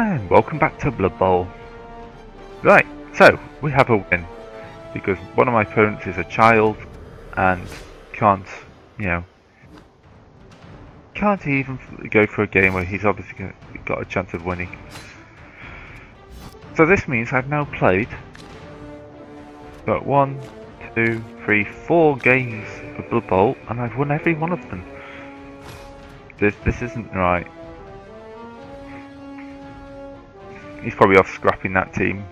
And welcome back to Blood Bowl. Right, so we have a win because one of my opponents is a child and can't, you know, can't even go for a game where he's obviously got a chance of winning. So this means I've now played got one, two, three, four games of Blood Bowl and I've won every one of them. This this isn't right. He's probably off scrapping that team.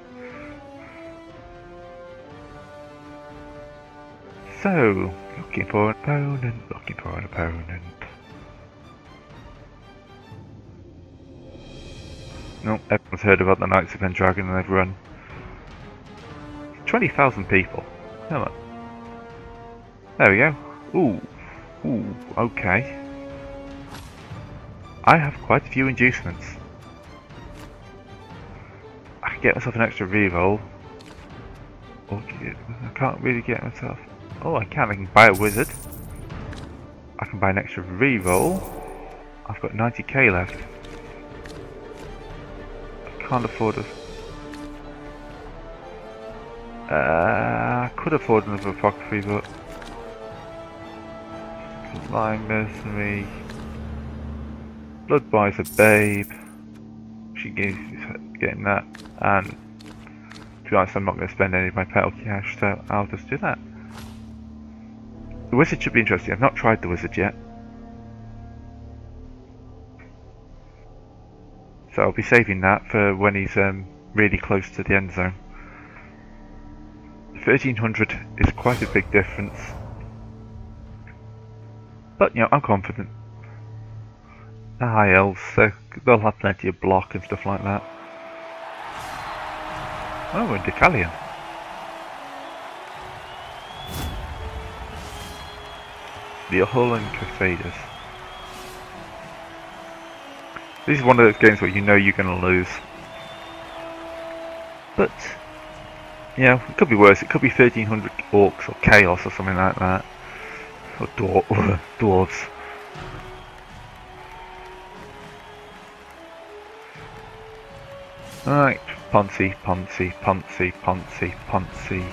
So, looking for an opponent, looking for an opponent. No, everyone's heard about the Knights of Pendragon and they've run. 20,000 people. Come on. There we go. Ooh. Ooh, okay. I have quite a few inducements. Get myself an extra reroll. I can't really get myself... Oh, I can. I can buy a wizard. I can buy an extra reroll. I've got 90k left. I can't afford a... Uh, I could afford another apothecary, but... Flying Mercenary... Bloodweiser babe. She gives getting that, and to be honest, I'm not going to spend any of my petty cash, so I'll just do that. The wizard should be interesting. I've not tried the wizard yet. So I'll be saving that for when he's um, really close to the end zone. 1300 is quite a big difference. But, you know, I'm confident. The high elves, so they'll have plenty of block and stuff like that. Oh, and Deucalion. The Hullen Crusaders. This is one of those games where you know you're going to lose. But, yeah, it could be worse. It could be 1300 orcs or chaos or something like that. Or dwar dwarves. Right, Ponzi, Ponzi, Ponzi, Ponzi, Ponzi.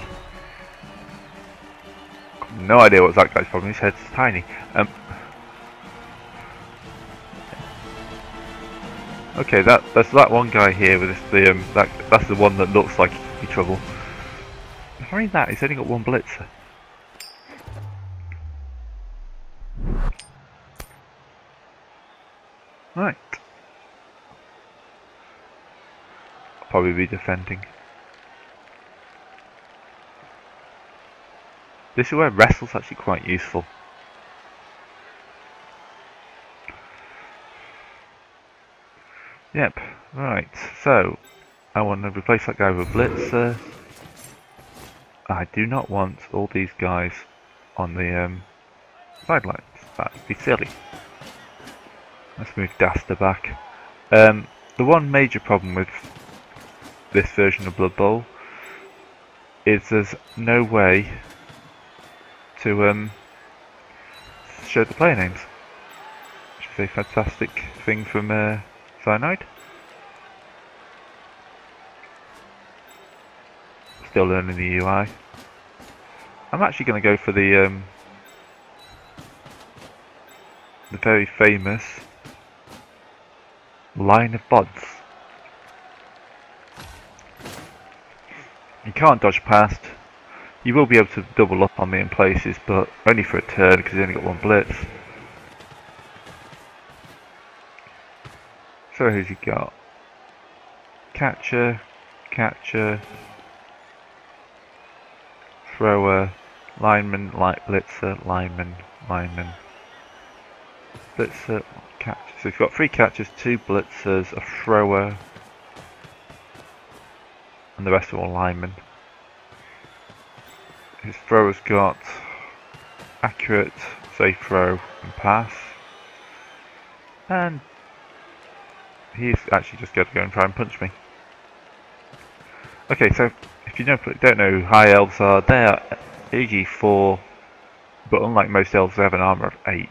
No idea what that guy's problem. His head's tiny. Um, okay, that that's that one guy here with this, the um, that that's the one that looks like he's trouble. Behind that, he's only got one blitzer. Right. Probably be defending. This is where wrestle's actually quite useful. Yep, right, so I want to replace that guy with Blitzer. I do not want all these guys on the um, sidelines. That'd be silly. Let's move Daster back. Um, the one major problem with this version of Blood Bowl is there's no way to um, show the player names. Which is a fantastic thing from uh, Cyanide. Still learning the UI. I'm actually going to go for the um, the very famous line of bods. You can't dodge past. You will be able to double up on me in places, but only for a turn because you only got one blitz. So who's he got? Catcher, catcher, thrower, lineman, light blitzer, lineman, lineman, blitzer, catcher. So we've got three catchers, two blitzers, a thrower, and the rest are all linemen. His thrower's got accurate, safe throw and pass. And he's actually just going to go and try and punch me. Okay, so if you don't, know who high elves are, they are AG 4, but unlike most elves, they have an armor of 8.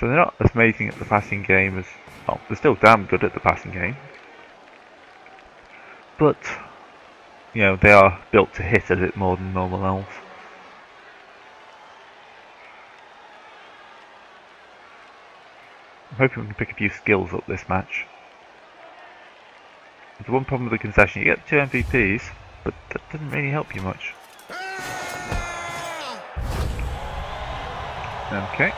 So they're not as amazing at the passing game as, well, they're still damn good at the passing game. But you know they are built to hit a bit more than normal elves. I'm hoping we can pick a few skills up this match. There's one problem with the concession, you get two MVPs, but that doesn't really help you much. Ah! Okay.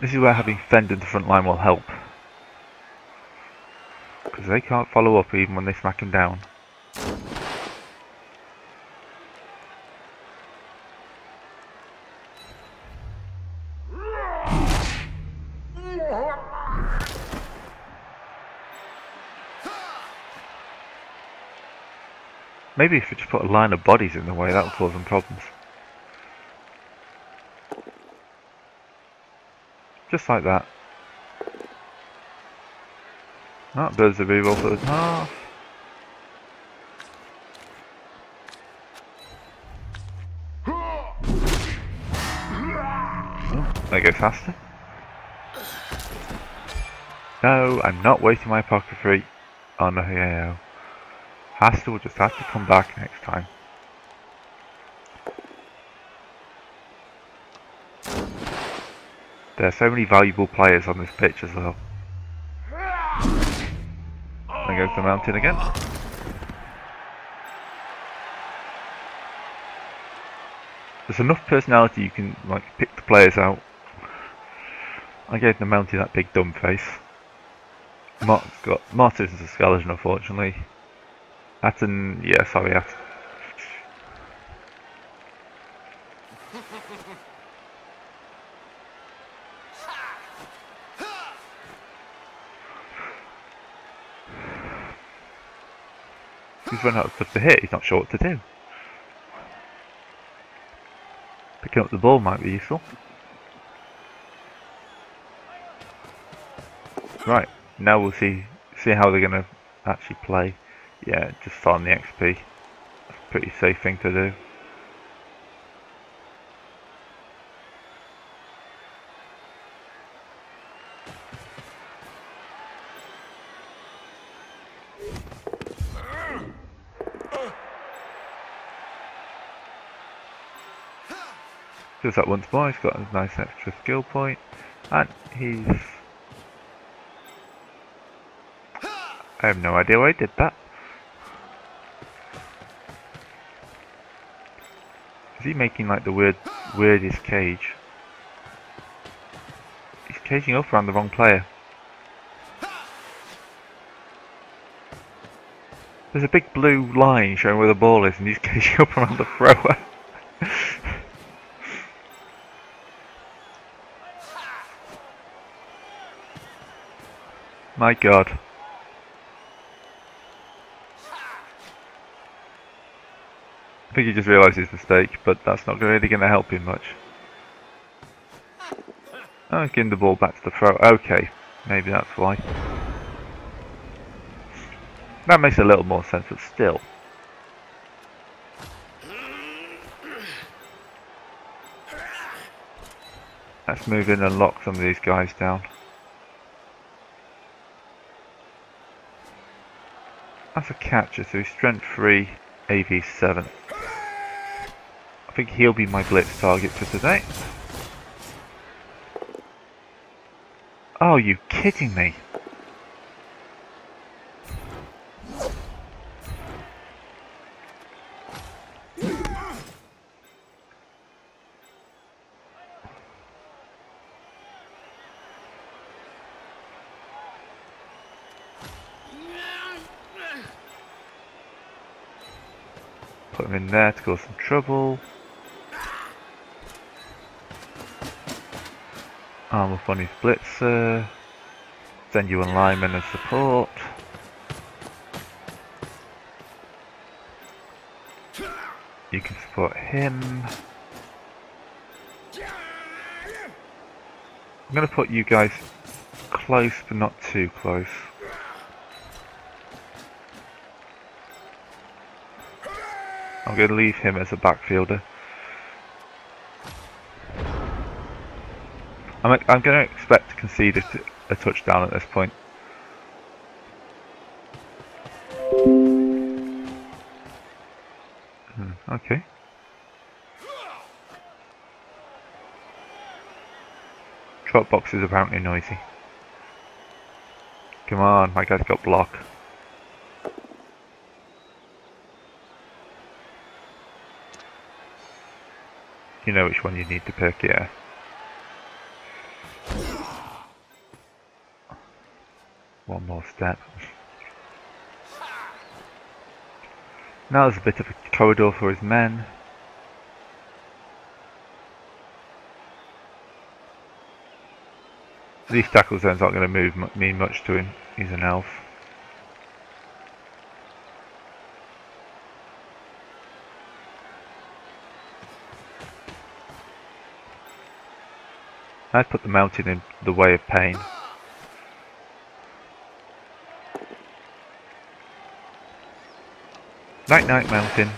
This is where having Fend in the front line will help. Because they can't follow up even when they smack him down. Maybe if we just put a line of bodies in the way, that would cause them problems. Just like that. That are very well for the half. Oh, they go faster. No, I'm not wasting my pocket on a yeah. Hasta will just have to come back next time. There are so many valuable players on this pitch as well. There goes the mountain again. There's enough personality you can like pick the players out. I gave the mountain that big dumb face. Mart's got Martin's a skeleton unfortunately. An yeah, sorry, yeah. Run out of to hit, he's not sure what to do. Picking up the ball might be useful. Right, now we'll see see how they're gonna actually play. Yeah, just farm the XP. That's a pretty safe thing to do. Does that once more, he's got a nice extra skill point, and he's... I have no idea why he did that. Is he making like the weird, weirdest cage? He's caging up around the wrong player. There's a big blue line showing where the ball is and he's caging up around the thrower. My god. I think he just realised his mistake, but that's not really going to help him much. Oh, getting the ball back to the throw. Okay, maybe that's why. That makes a little more sense, but still. Let's move in and lock some of these guys down. That's a catcher, so he's strength 3, AV 7. I think he'll be my blitz target for today. Oh, you kidding me? Put him in there to cause some trouble. Armor Funny Blitzer. Send you a lineman as support. You can support him. I'm going to put you guys close but not too close. I'm going to leave him as a backfielder. I'm, I'm going to expect to concede a, a touchdown at this point. Hmm, okay. Dropbox is apparently noisy. Come on, my guy's got block. You know which one you need to pick, yeah. One more step. Now there's a bit of a corridor for his men. These tackle zones aren't going to move mean much to him. He's an elf. I'd put the mountain in the way of pain. Night night mountain.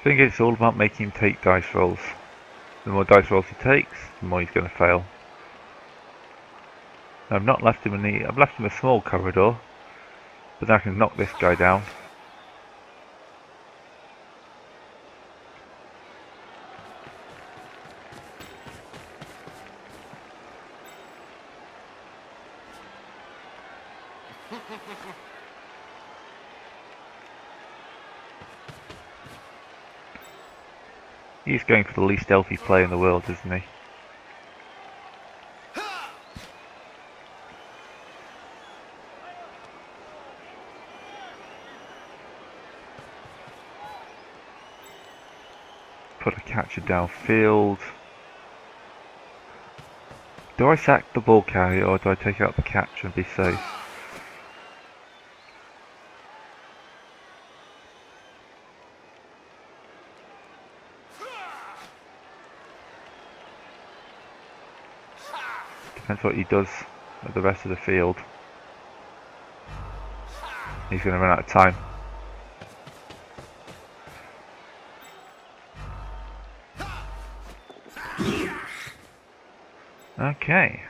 I think it's all about making him take dice rolls. The more dice rolls he takes, the more he's going to fail. I've not left him in the... I've left him a small corridor, but I can knock this guy down. Going for the least stealthy play in the world, isn't he? Put a catcher downfield. Do I sack the ball carrier or do I take out the catcher and be safe? Depends what he does with the rest of the field. He's going to run out of time. Okay.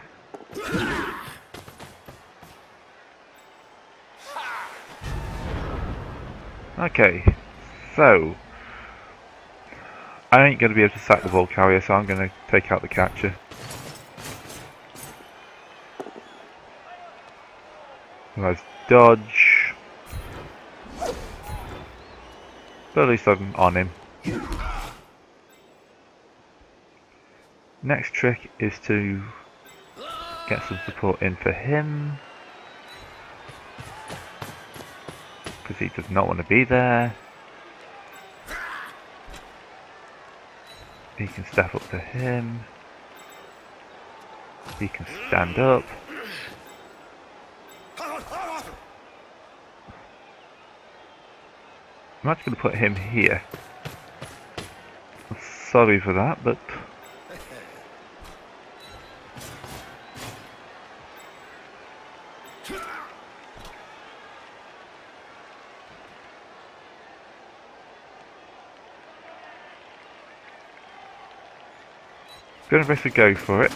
Okay, so I ain't going to be able to sack the ball carrier, so I'm going to take out the catcher. Let's dodge. But at least I'm on him. Next trick is to get some support in for him. Because he does not want to be there. He can step up to him. He can stand up. I'm actually going to put him here. Sorry for that, but... Gonna basically go for it.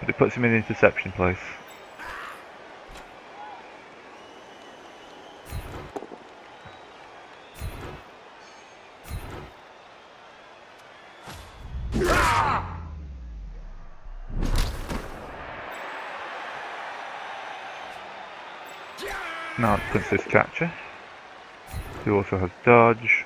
But it puts him in the interception place. Princess Catcher, who also has dodge.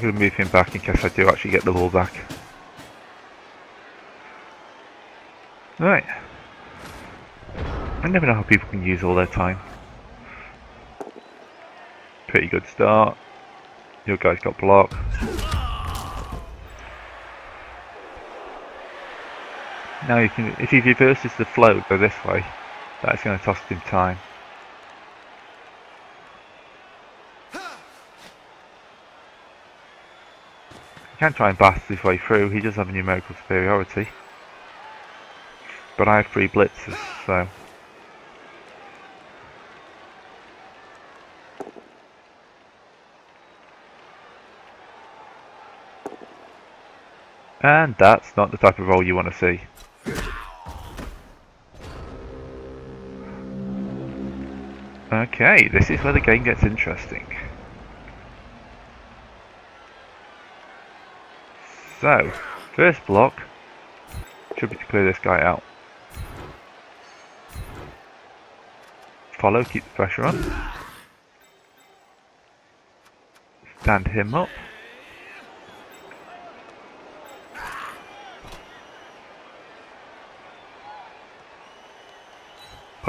I'm going to move him back in case I do actually get the ball back. Right. I never know how people can use all their time. Pretty good start. Your guy's got blocked. Now you can, if he reverses the flow, go this way. That's going to cost him time. He can try and blast his way through. He does have a numerical superiority. But I have three blitzers, so And that's not the type of roll you want to see. Okay, this is where the game gets interesting. So, first block should be to clear this guy out. Follow, keep the pressure on. Stand him up.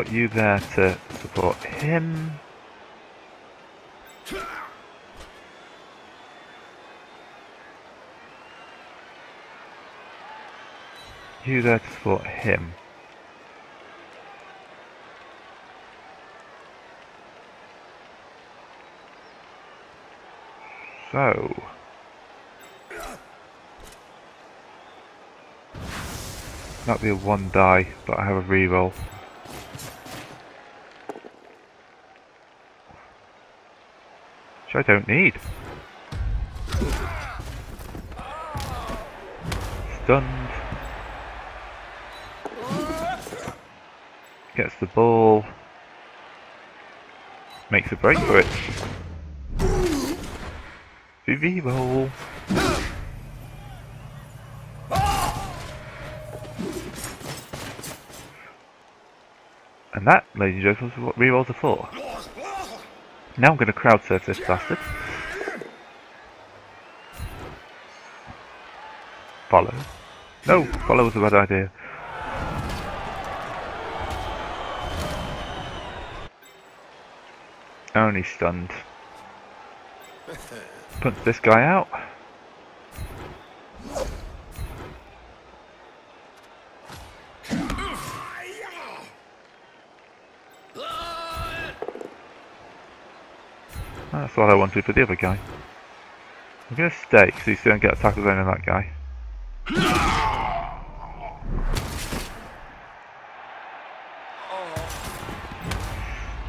Put you there to support him. You there to support him. So... That'd be a one die, but I have a reroll. Which I don't need. Stunned. Gets the ball. Makes a break for it. VV roll. And that, ladies and gentlemen, is what rerolls are for. Now I'm going to crowd surf this bastard. Follow. No, follow was a bad idea. Only stunned. Punch this guy out. Ah, that's what I wanted for the other guy. I'm going to stay because he's going to get a tackle zone on that guy.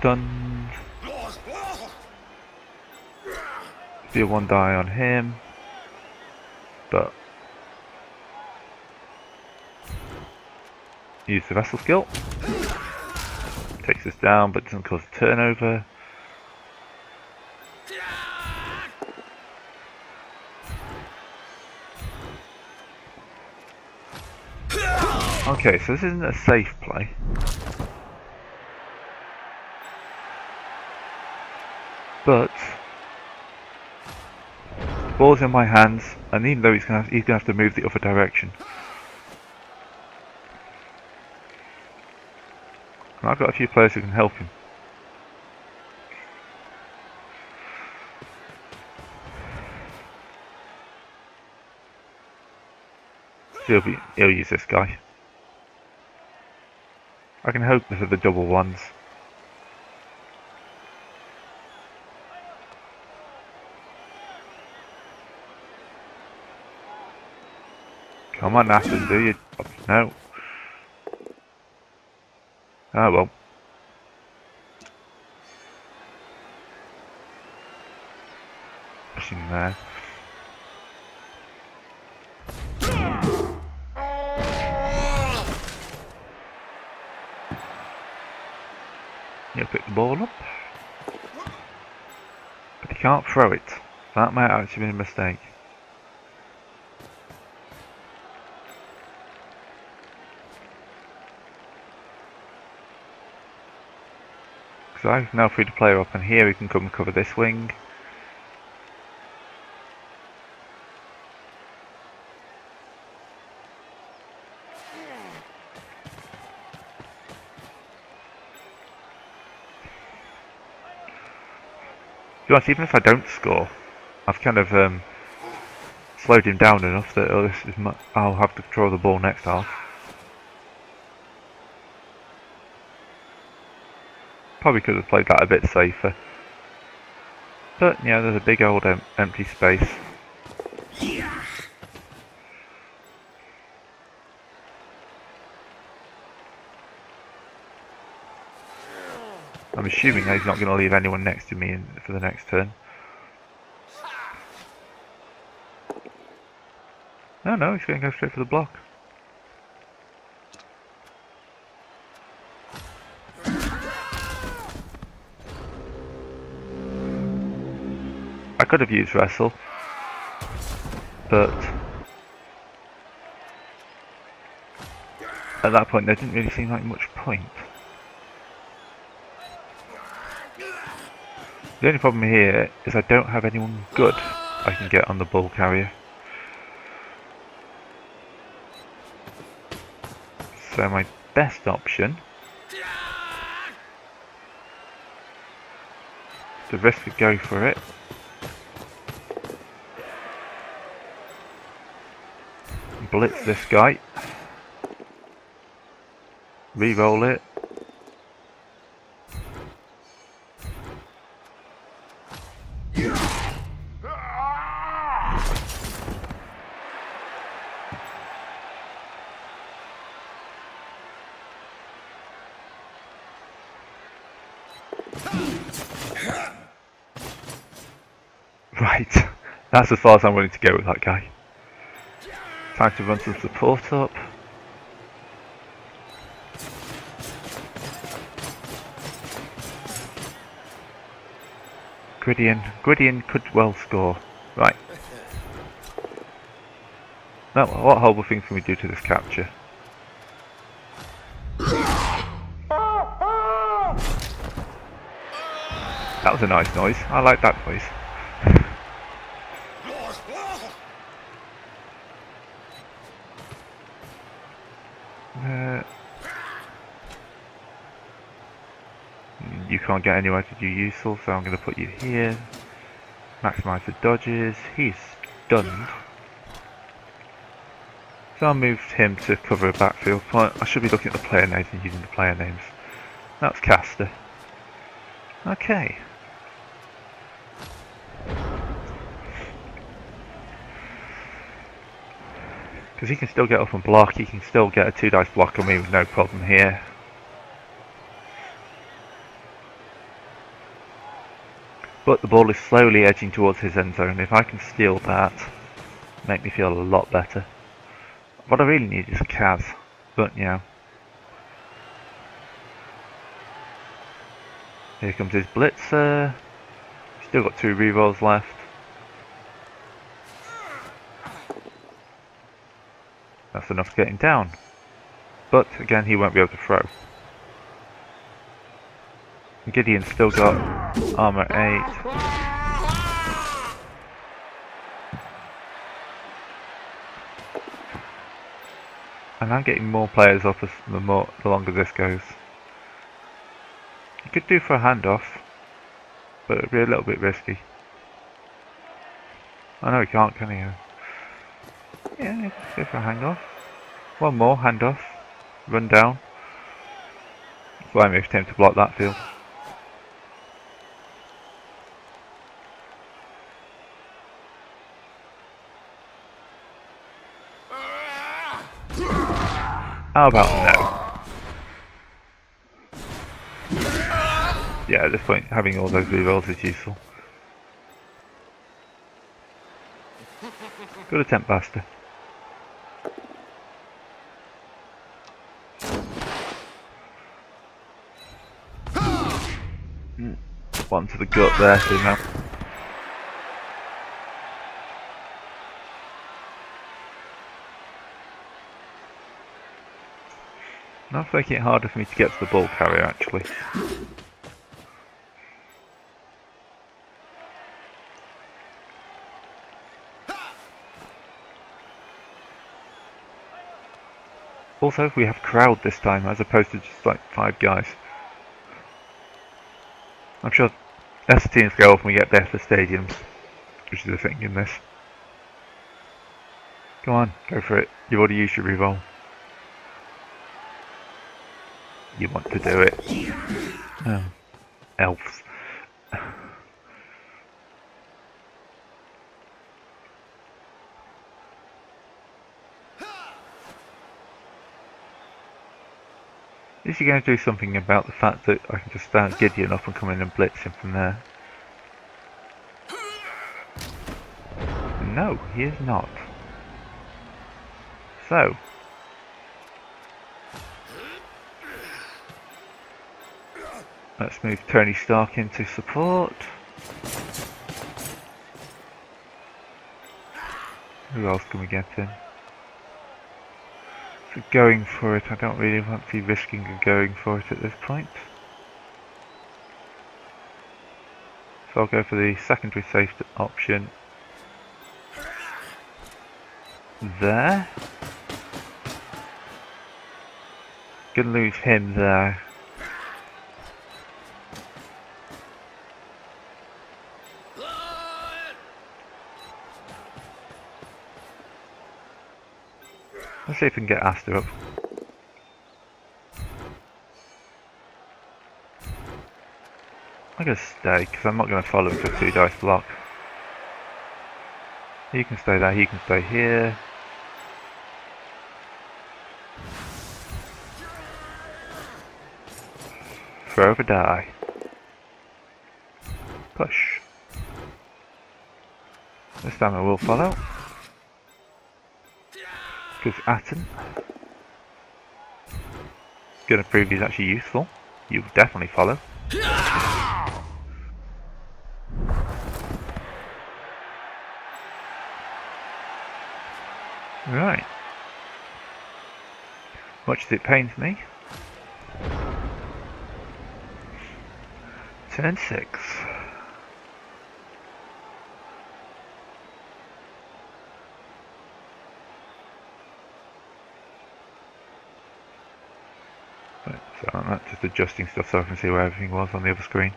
Stunned. Deal one die on him. But use the wrestle skill. Takes us down but doesn't cause turnover. Okay, so this isn't a safe play. But the ball's in my hands, and even though he's gonna have, he's gonna have to move the other direction. And I've got a few players who can help him. He'll, be, he'll use this guy. I can hope for the double ones. Come on, Nathan, do you? No. Oh well. Pushing there. Ball up. But he can't throw it. That might actually be a mistake. So I've now free the player up and here he can come cover this wing. Be honest, even if I don't score, I've kind of um, slowed him down enough that oh, mu I'll have to control the ball next half. Probably could have played that a bit safer. But, yeah, there's a big old em empty space. I'm assuming he's not going to leave anyone next to me in, for the next turn. No, no, he's going to go straight for the block. I could have used wrestle, but at that point there didn't really seem like much point. The only problem here is I don't have anyone good I can get on the ball carrier. So my best option the risk to go for it. Blitz this guy. Re-roll it. Right, that's as far as I'm willing to go with that guy. Time to run some support up. Gridian. Gridian could well score. Right. Now, what horrible things can we do to this capture? That was a nice noise. I like that noise. uh, you can't get anywhere to do useful, so I'm going to put you here. Maximise the dodges. He's stunned. So I moved him to cover a backfield. point. I should be looking at the player names and using the player names. That's Caster. Okay. Because he can still get up and block, he can still get a two dice block on me with no problem here. But the ball is slowly edging towards his end zone. If I can steal that, make me feel a lot better. What I really need is a Kaz, but know. Here comes his blitzer. Still got two rerolls left. That's enough to get him down. But again, he won't be able to throw. Gideon's still got armor 8. And I'm getting more players off the, more, the longer this goes. You could do for a handoff, but it'd be a little bit risky. I know he can't, can he? Yeah, go for a handoff. One more, handoff. Run down. That's why I moved him to block that field. How about no? Yeah, at this point, having all those rerolls is useful. Good attempt, Buster. Hmm. One to the gut there, so now. That's making it harder for me to get to the ball carrier actually. Also, we have crowd this time as opposed to just like five guys. I'm sure As teams go off and we get better stadiums, which is the thing in this. Come on, go for it. You've already used your reroll. You want to do it. Oh. Elves. Is he going to do something about the fact that I can just stand Gideon up and come in and blitz him from there? No, he is not. So. Let's move Tony Stark into support. Who else can we get in? For going for it, I don't really want to be risking going for it at this point. So I'll go for the secondary safe option there. Gonna lose him there. See if we can get Asta up. I'm gonna stay because I'm not gonna follow him for two dice block. He can stay there, he can stay here. Throw a die. Push. This time I will follow. Because Atten gonna prove he's actually useful. You'll definitely follow. Right. Much as it pains me, Turn 6. Right, so I'm not just adjusting stuff so I can see where everything was on the other screen.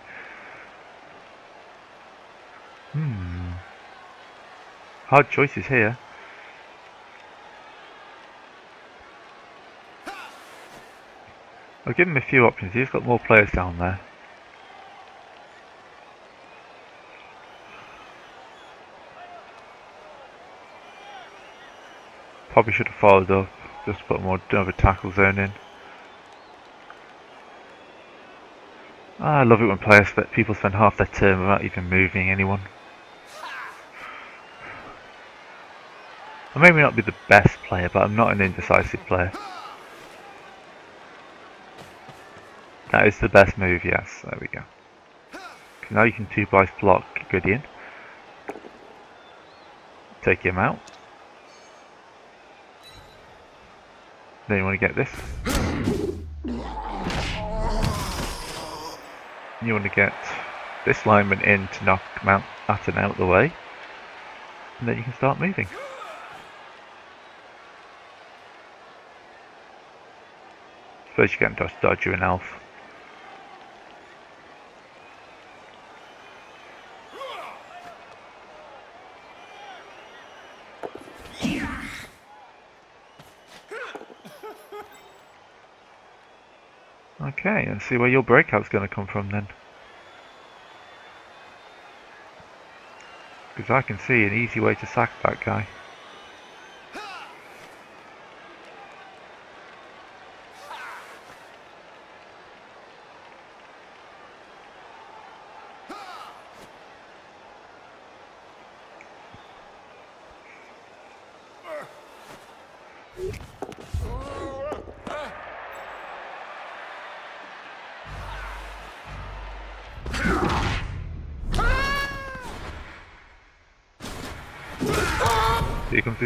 Hmm. Hard choices here. I'll give him a few options. He's got more players down there. Probably should have followed up, just put more of a tackle zone in. Ah, I love it when players that people spend half their term without even moving anyone. I may not be the best player, but I'm not an indecisive player. That is the best move, yes. There we go. Now you can two dice block Gideon. Take him out. Then you want to get this. You want to get this lineman in to knock Mount Atten out of the way. And then you can start moving. Suppose you can just dodge you an elf. Okay, let's see where your breakout's going to come from then. Because I can see an easy way to sack that guy.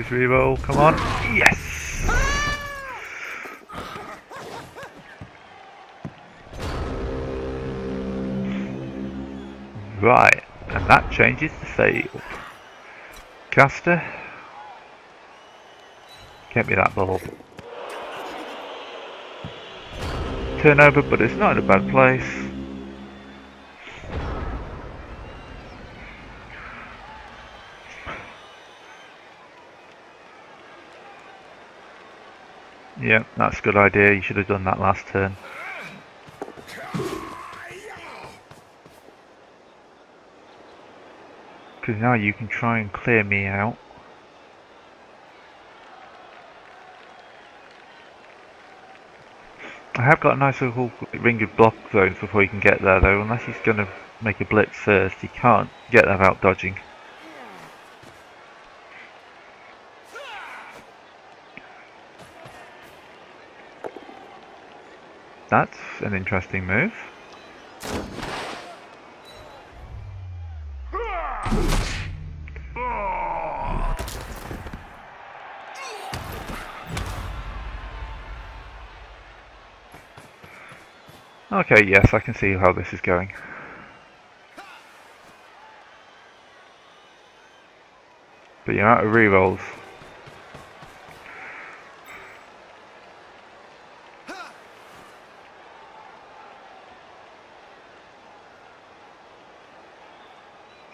Reroll, come on. Yes! Right, and that changes the field. Caster. Get me that ball. Turnover, but it's not in a bad place. Yeah, that's a good idea. You should have done that last turn. Because now you can try and clear me out. I have got a nice little ring of block zones before you can get there though, unless he's going to make a blitz first. He can't get there without dodging. That's an interesting move. Okay, yes, I can see how this is going. But you're out of rerolls.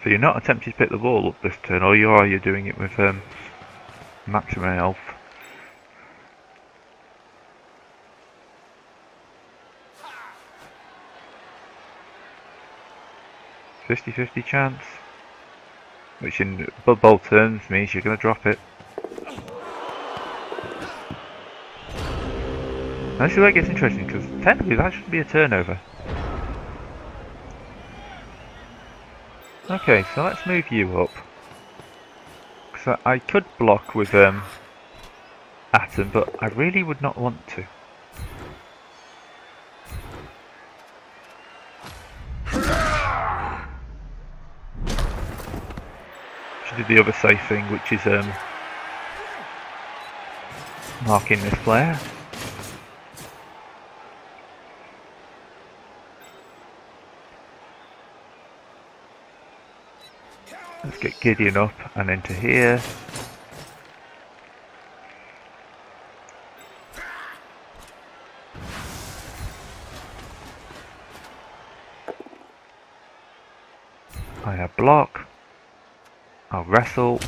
So you're not attempting to pick the ball up this turn, or you are, you're doing it with um, maximum health. Fifty-fifty chance, which in Blood Bowl means you're going to drop it. Now this is where it gets interesting, because technically that should be a turnover. Okay, so let's move you up. Because I, I, could block with um, Atom, but I really would not want to. Should do the other safe thing, which is um, marking this player. Get Gideon up and into here. I have block. I'll wrestle.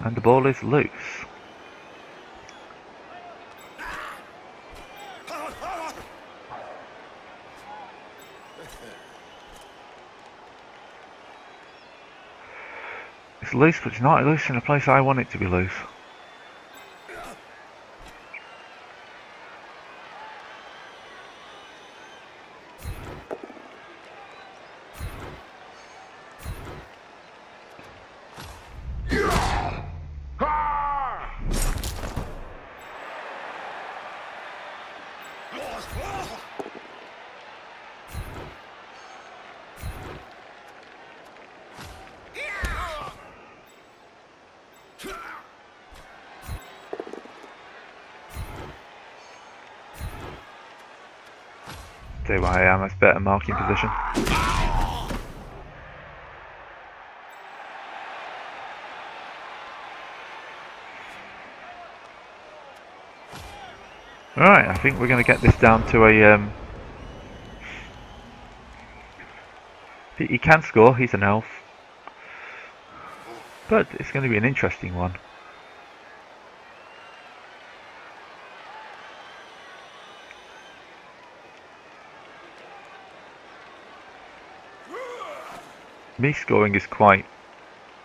And the ball is loose. It's loose, but it's not loose in the place I want it to be loose. I am, it's better marking position. Alright, I think we're going to get this down to a... Um, he can score, he's an elf. But it's going to be an interesting one. Me scoring is quite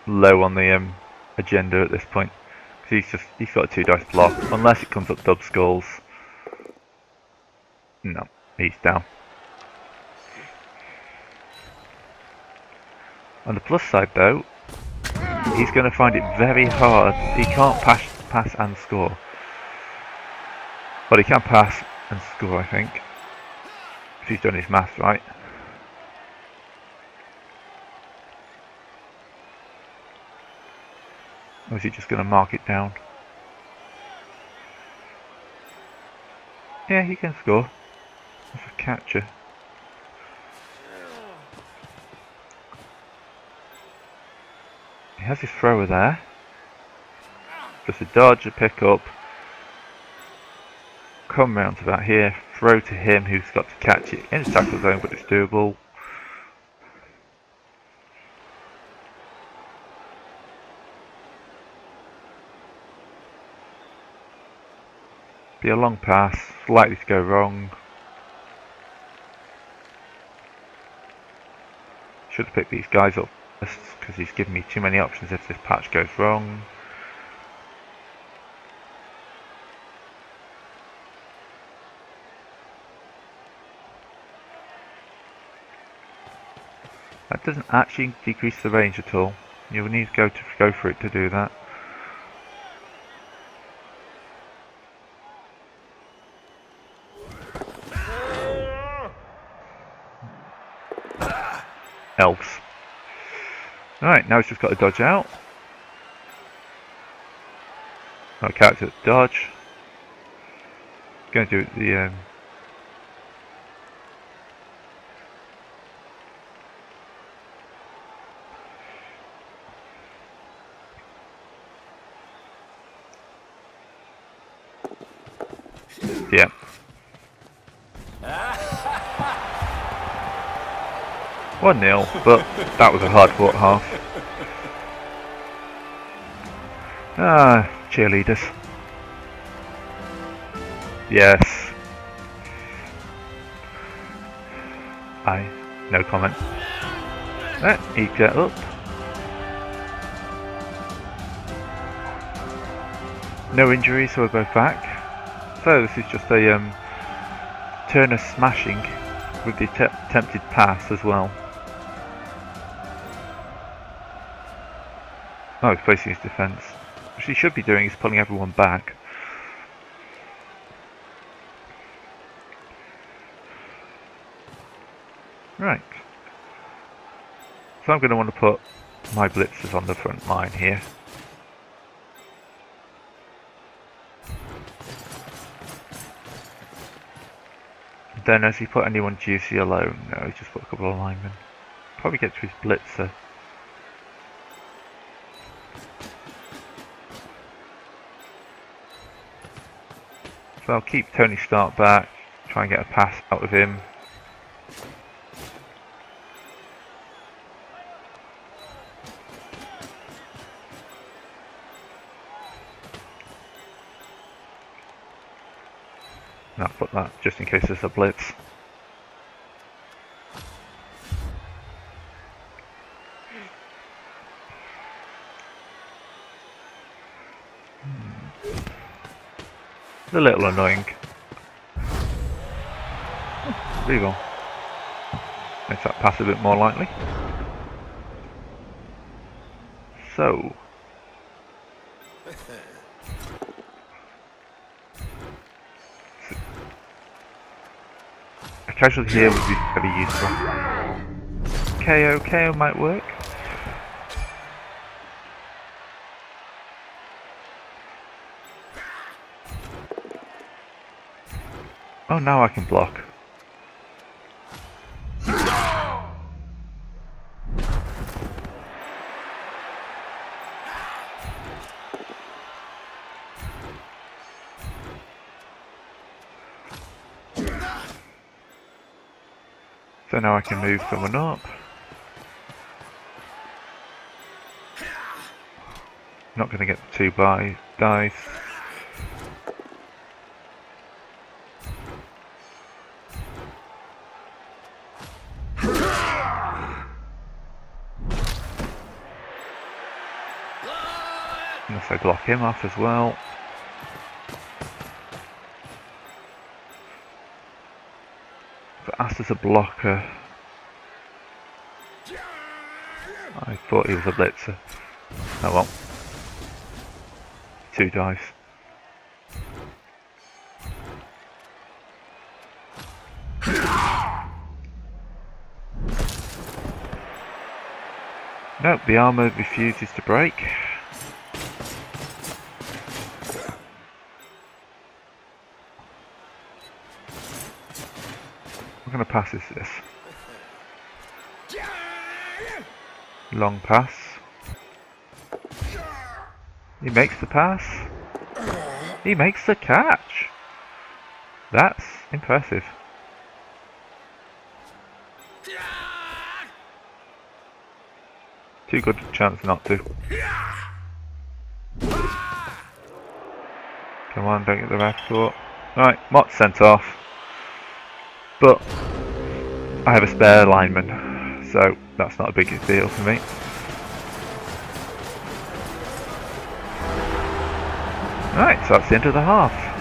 low on the um, agenda at this point. Because he's just he's got a two dice block. Unless it comes up dub skulls. No, he's down. On the plus side though, he's going to find it very hard. He can't pass, pass and score. But he can pass and score, I think. If he's done his math right. Or is he just going to mark it down? Yeah, he can score. That's a catcher. He has his thrower there. Just a dodge, a pick up. Come round to about here, throw to him who's got to catch it in the tackle zone, but it's doable. Be a long pass, likely to go wrong. Should have picked these guys up first because he's given me too many options if this patch goes wrong. That doesn't actually decrease the range at all. You'll need to go to go for it to do that. Elves. Alright, now he's just got to dodge out. Our character dodge. Going to do the um, 1 0, but that was a hard fought half. Ah, cheerleaders. Yes. I. No comment. That ah, he get up. No injuries, so we're both back. So this is just a um, Turner smashing with the attempted pass as well. Oh, he's placing his defence. What he should be doing is pulling everyone back. Right. So I'm going to want to put my blitzers on the front line here. Then has he put anyone juicy alone? No, he's just put a couple of linemen. Probably get to his blitzer. So I'll keep Tony Stark back, try and get a pass out of him. I'll put that just in case there's a blitz. A little annoying. Go. Makes that pass a bit more likely. So. A casualty here would be very useful. KO, KO might work. Oh, now I can block. So now I can move someone up. Not going to get the two by dice. Him off as well. But asked as a blocker. I thought he was a blitzer. Oh well. Two dice. Nope, the armour refuses to break. Kind of pass is this? Long pass. He makes the pass. He makes the catch. That's impressive. Too good a chance not to. Come on, don't get the ref caught. Right, Mott sent off. But I have a spare lineman, so that's not a big deal for me. Right, so that's the end of the half.